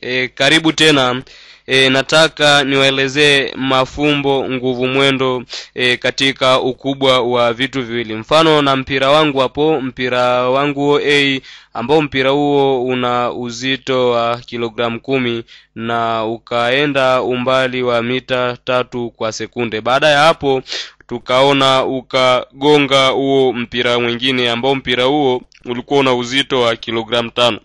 e, karibu tena. E, nataka niwaelezee mafumbo nguvu mwendo e, katika ukubwa wa vitu viwili. Mfano na mpira wangu hapo mpira wangu huo a ambao mpira huo una uzito wa kilogramu kumi na ukaenda umbali wa mita tatu kwa sekunde. Baada ya hapo tukaona ukagonga huo mpira mwingine ambao mpira huo ulikuwa una uzito wa kilogramu tano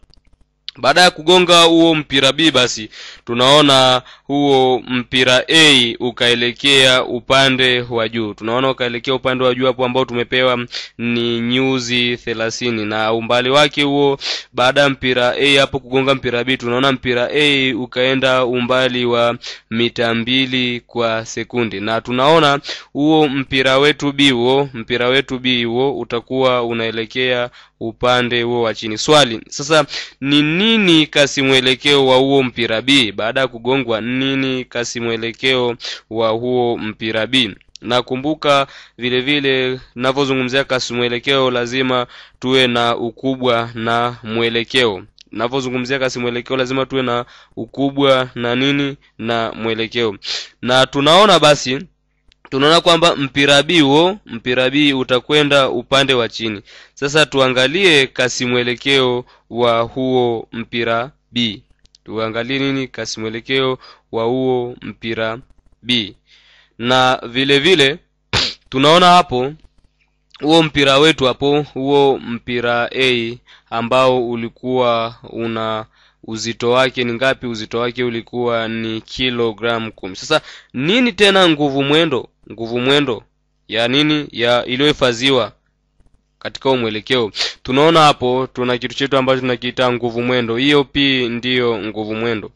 baada ya kugonga huo mpira b basi tunaona huo mpira a ukaelekea upande wa juu. Tunaona ukaelekea upande wa juu hapo ambao tumepewa ni nyuzi thelathini. Na umbali wake huo baada ya mpira a hapo kugonga mpira b tunaona mpira a ukaenda umbali wa mita mbili kwa sekundi. Na tunaona huo mpira wetu b huo mpira wetu b huo utakuwa unaelekea upande huo wa chini. Swali sasa ni nini kasi mwelekeo wa huo mpira b? Baada ya kugongwa nini kasi mwelekeo wa huo mpira b? Nakumbuka vile vile navyozungumzia kasi mwelekeo lazima tuwe na ukubwa na mwelekeo. Navyozungumzia kasi mwelekeo lazima tuwe na ukubwa na nini na mwelekeo. Na tunaona basi tunaona kwamba mpira b huo mpira b utakwenda upande wa chini. Sasa tuangalie kasi mwelekeo wa huo mpira b. Tuangalie nini kasi mwelekeo wa huo mpira b. Na vile vile tunaona hapo huo mpira wetu hapo huo mpira a ambao ulikuwa una uzito wake ni ngapi? Uzito wake ulikuwa ni kilogramu kumi. Sasa nini tena nguvu mwendo? Nguvu mwendo ya nini? Ya iliyohifadhiwa katika mwelekeo. Tunaona hapo tuna kitu chetu ambacho tunakiita nguvu mwendo. Hiyo p ndiyo nguvu mwendo.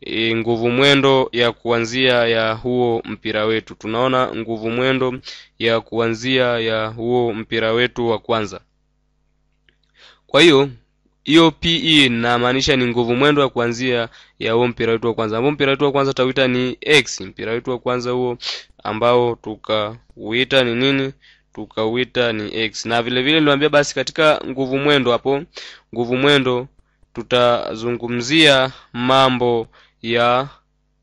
E, nguvu mwendo ya kuanzia ya huo mpira wetu. Tunaona nguvu mwendo ya kuanzia ya huo mpira wetu wa kwanza. Kwa hiyo hiyo pe inamaanisha ni nguvu mwendo ya kuanzia ya huo mpira wetu wa kwanza. Ambao mpira wetu wa kwanza tutauita ni x. Mpira wetu wa kwanza huo ambao tukauita ni nini? Tukauita ni x. Na vile vile niliwaambia basi katika nguvu mwendo hapo nguvu mwendo tutazungumzia mambo ya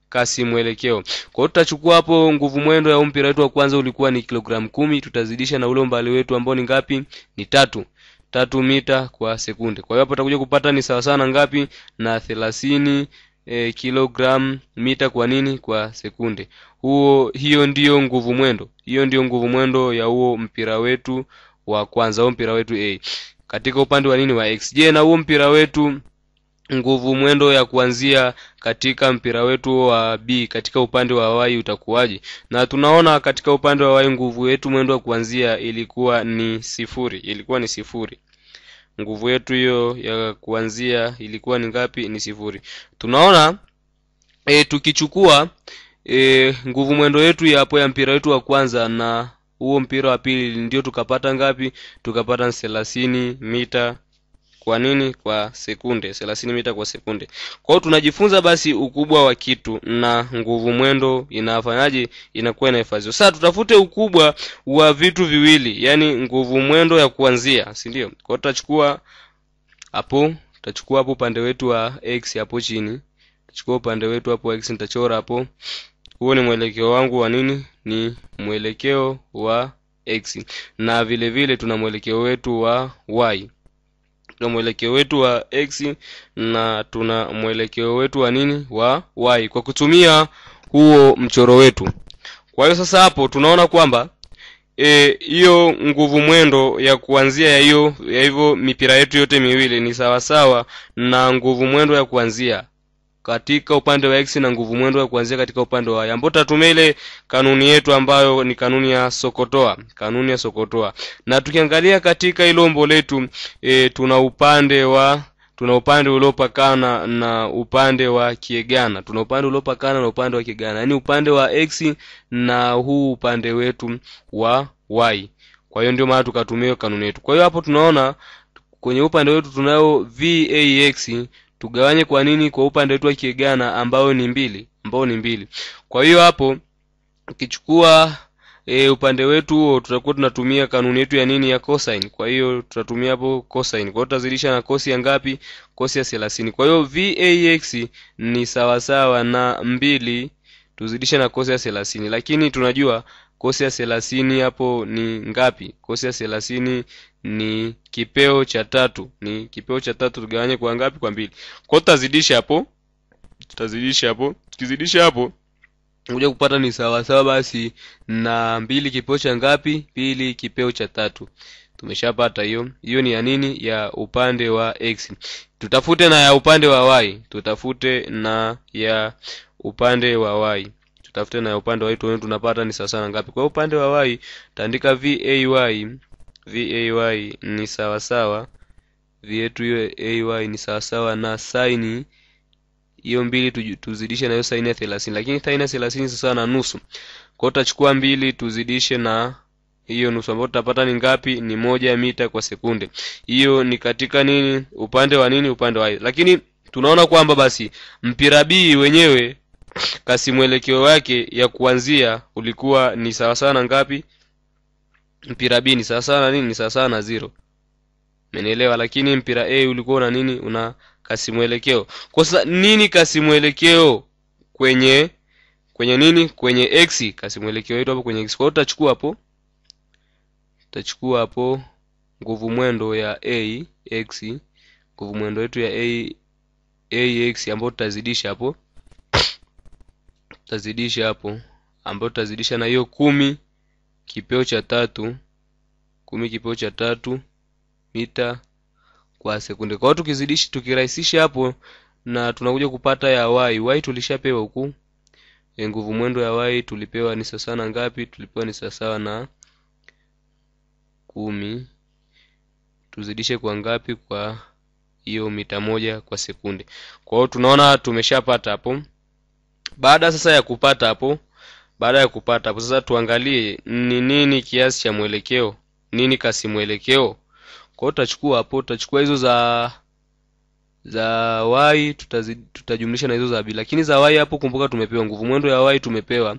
kasi mwelekeo. Kwa hiyo tutachukua hapo nguvu mwendo ya mpira wetu wa kwanza ulikuwa ni kilogramu kumi. Tutazidisha na ule umbali wetu ambao ni ngapi? Ni tatu tatu mita kwa sekunde. Kwa hiyo hapo utakuja kupata ni sawasawa na ngapi? Na thelathini e, kilogram mita kwa nini kwa sekunde. Huo hiyo ndiyo nguvu mwendo. Hiyo ndiyo nguvu mwendo ya huo mpira wetu wa kwanza huo mpira wetu a. Katika upande wa nini wa x? Je na huo mpira wetu nguvu mwendo ya kuanzia katika mpira wetu wa b katika upande wa y utakuwaje? Na tunaona katika upande wa y nguvu yetu mwendo wa kuanzia ilikuwa ni sifuri. Ilikuwa ni sifuri nguvu yetu hiyo ya kuanzia ilikuwa ni ngapi? Ni sifuri. Tunaona e, tukichukua e, nguvu mwendo yetu yapo ya mpira wetu wa kwanza na huo mpira wa pili ndio tukapata ngapi? Tukapata thelathini mita kwa nini? Kwa sekunde thelathini mita kwa sekunde. Kwa hiyo tunajifunza basi ukubwa wa kitu na nguvu mwendo inafanyaje? Inakuwa inahifadhiwa. Sasa tutafute ukubwa wa vitu viwili yani nguvu mwendo ya kuanzia si ndio? Kwa tutachukua hapo tutachukua hapo upande wetu wa x hapo chini. Tutachukua upande wetu hapo x nitachora hapo. Huo ni mwelekeo wangu wa nini? Ni mwelekeo wa x. Na vile vile tuna mwelekeo wetu wa y tuna mwelekeo wetu wa x na tuna mwelekeo wetu wa nini? Wa y kwa kutumia huo mchoro wetu. Kwa hiyo sasa hapo tunaona kwamba hiyo e, nguvu mwendo ya kuanzia ya hiyo ya hivyo mipira yetu yote miwili ni sawasawa na nguvu mwendo ya kuanzia katika upande wa x na nguvu mwendo ya kuanzia katika upande wa y. Ambapo tutatumia ile kanuni yetu ambayo ni kanuni ya sokotoa kanuni ya sokotoa na tukiangalia katika ilombo letu e, tuna upande wa tuna upande uliopakana na upande wa kiegana. Tuna upande uliopakana na upande wa kiegana. Yaani upande wa x na huu upande wetu wa y. Kwa hiyo ndio maana tukatumia kanuni yetu. Kwa hiyo hapo tunaona kwenye upande wetu tunayo vax tugawanye kwa nini kwa upande wetu wa kiegana ambao ni mbili ambao ni mbili. Kwa hiyo hapo ukichukua e, upande wetu huo tutakuwa tunatumia kanuni yetu ya nini ya cosine. Kwa hiyo tutatumia hapo cosine. Kwa hiyo tutazidisha na kosi ya ngapi? Kosi ya thelathini. Kwa hiyo vax ni sawasawa na mbili. Tuzidisha na kosi ya thelathini. Lakini tunajua kosi ya thelathini hapo ni ngapi? Kosi ya thelathini ni kipeo cha tatu. Ni kipeo cha tatu tugawanye kwa ngapi? Kwa mbili. Kwa hiyo tutazidisha hapo. Tutazidisha hapo. Tukizidisha hapo kuja kupata ni sawasawa basi na mbili kipeo cha ngapi? Mbili kipeo cha tatu. Tumeshapata hiyo. Hiyo ni ya nini? Ya upande wa x. Tutafute na ya upande wa y. Tutafute na ya upande wa y. Tutafute na ya upande wa y tuone tunapata ni sawasawa na ngapi. Kwa upande wa y taandika vay vay ni sawasawa v yetu hiyo ay ni sawasawa na saini hiyo mbili tuzidishe na hiyo saini ya thelathini. Lakini saini ya thelathini sasa na nusu. Kwao tutachukua mbili tuzidishe na hiyo nusu ambayo tutapata ni ngapi? Ni moja mita kwa sekunde. Hiyo ni katika nini? Upande wa nini? Upande wa lakini tunaona kwamba basi mpira b wenyewe kasi mwelekeo wake ya kuanzia ulikuwa ni sawasawa na ngapi mpira b ni sawasawa na nini? Ni sawasawa na zero. Umenielewa? Lakini mpira a ulikuwa na nini? Una kasi mwelekeo. Kwa sasa nini kasi mwelekeo? Kwenye kwenye nini? Kwenye x kasi mwelekeo hapo kwenye x. Kwa hiyo tutachukua hapo. Tutachukua hapo nguvu mwendo ya a x nguvu mwendo yetu ya a ax ambayo tutazidisha hapo. Tutazidisha hapo ambayo tutazidisha na hiyo kumi kipeo cha tatu kumi kipeo cha tatu mita kwa sekunde. Kwa hiyo tukirahisisha hapo na tunakuja kupata ya y. Y tulishapewa huku. E, nguvu mwendo ya y tulipewa ni sawasawa na ngapi? Tulipewa ni sawasawa na kumi. Tuzidishe kwa ngapi? Kwa hiyo mita moja kwa sekunde. Kwa hiyo tunaona tumeshapata hapo. Baada sasa ya kupata hapo baada ya kupata hapo sasa tuangalie ni nini kiasi cha mwelekeo nini kasi mwelekeo. Kwa utachukua hapo tutachukua hizo za za y tutajumlisha na hizo za b. Lakini za y hapo kumbuka tumepewa nguvu mwendo ya y tumepewa.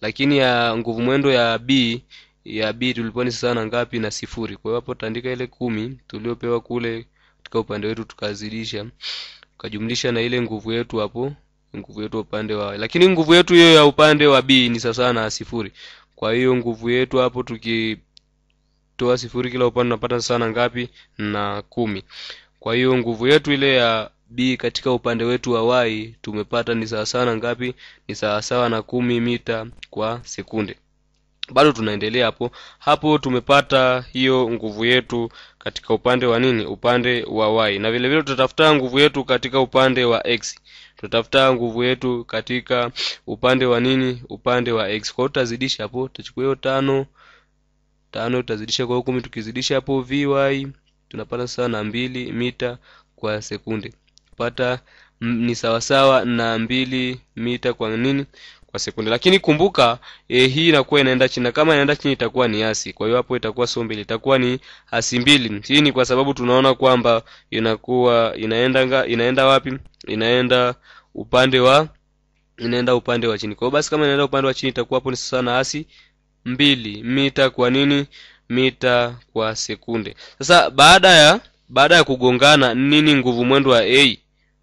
Lakini ya nguvu mwendo ya b ya b tulipewa ni sawa na ngapi? Na sifuri. Kwa hiyo hapo tutaandika ile kumi tuliopewa kule katika upande wetu tukazidisha tukajumlisha na ile nguvu yetu hapo nguvu yetu upande wa lakini nguvu yetu hiyo ya upande wa b ni sawasawa na sifuri. Kwa hiyo nguvu yetu hapo tukitoa sifuri kila upande unapata sawa na ngapi? Na kumi. Kwa hiyo nguvu yetu ile ya b katika upande wetu wa y tumepata ni sawasawa na ngapi? Ni sawasawa na kumi mita kwa sekunde. Bado tunaendelea hapo. Hapo tumepata hiyo nguvu yetu katika upande wa nini? Upande wa y. Na vile vile tutatafuta nguvu yetu katika upande wa x. Tutatafuta nguvu yetu katika upande wa nini? Upande wa x. Kwa tutazidisha hapo. Tutachukua hiyo tano. Tano tutazidisha kwa kumi. Tukizidisha hapo vy tunapata sawa na mbili mita kwa sekunde. Pata ni sawasawa na mbili mita kwa nini kwa sekunde. Lakini kumbuka e, hii inakuwa inaenda chini na kama inaenda chini itakuwa ni asi kwa hiyo hapo itakuwa sio mbili itakuwa ni asi mbili. Hii ni kwa sababu tunaona kwamba inakuwa inaenda inaenda wapi? Inaenda upande wa inaenda upande wa chini. Kwa hiyo basi kama inaenda upande wa chini itakuwa hapo ni sawa na asi mbili. Mita kwa nini? Mita kwa sekunde. Sasa baada ya baada ya kugongana nini nguvu mwendo wa a?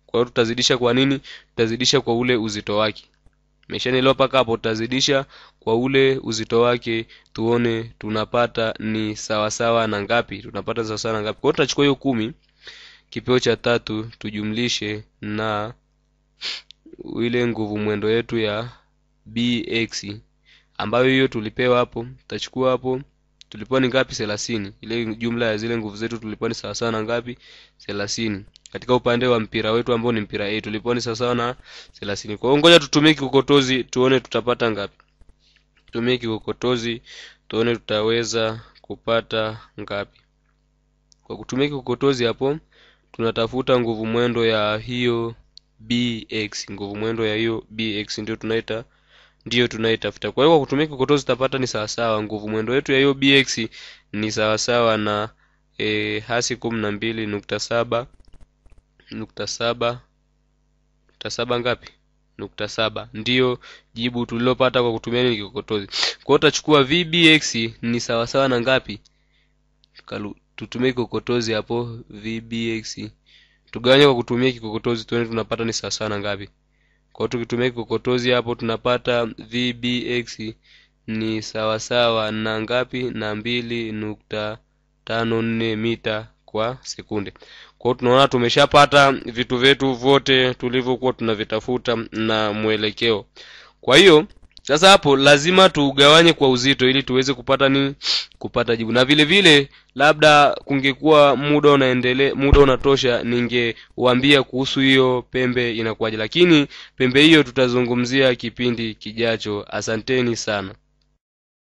Kwa hiyo tutazidisha kwa nini? Tutazidisha kwa ule uzito wake meshanielewa mpaka hapo tutazidisha kwa ule uzito wake tuone tunapata ni sawasawa na ngapi tunapata sawasawa na ngapi. Kwa tutachukua hiyo kumi kipeo cha tatu tujumlishe na ile nguvu mwendo yetu ya bx ambayo hiyo tulipewa hapo tutachukua hapo tulipewa ni ngapi? thelathini. Ile jumla ya zile nguvu zetu tulipewa ni sawasawa na ngapi? thelathini katika upande wa mpira wetu ambao ni mpira a tulipewa sawasawa na thelathini. Kwa hiyo ngoja tutumie kikokotozi tuone tutapata ngapi. Tutumie kikokotozi tuone tutaweza kupata ngapi. Kwa kutumia kikokotozi hapo tunatafuta nguvu mwendo ya hiyo bx nguvu mwendo ya hiyo bx ndio tunaita ndiyo tunaitafuta. Kwa hiyo kwa kutumia kikokotozi tutapata ni sawasawa nguvu mwendo yetu ya hiyo bx ni sawasawa na e, hasi kumi na mbili nukta saba nukta saba. Nukta saba ngapi? Nukta saba. Ndiyo jibu tulilopata kwa kutumia nini kikokotozi. Kwa hiyo tutachukua vbx ni sawasawa na ngapi? Tutumie kikokotozi hapo vbx tugawanye kwa kutumia kikokotozi tuone tunapata ni sawasawa na ngapi. Kwa hiyo tukitumia kikokotozi hapo tunapata vbx ni sawasawa na ngapi? Na mbili nukta tano nne mita kwa sekunde kwa tunaona tumeshapata vitu vyetu vyote tulivyokuwa tunavitafuta na mwelekeo. Kwa hiyo sasa hapo lazima tugawanye kwa uzito ili tuweze kupata nini kupata jibu. Na vile vile labda kungekuwa muda unaendelea muda unatosha ningewaambia kuhusu hiyo pembe inakuwaje. Lakini pembe hiyo tutazungumzia kipindi kijacho. Asanteni sana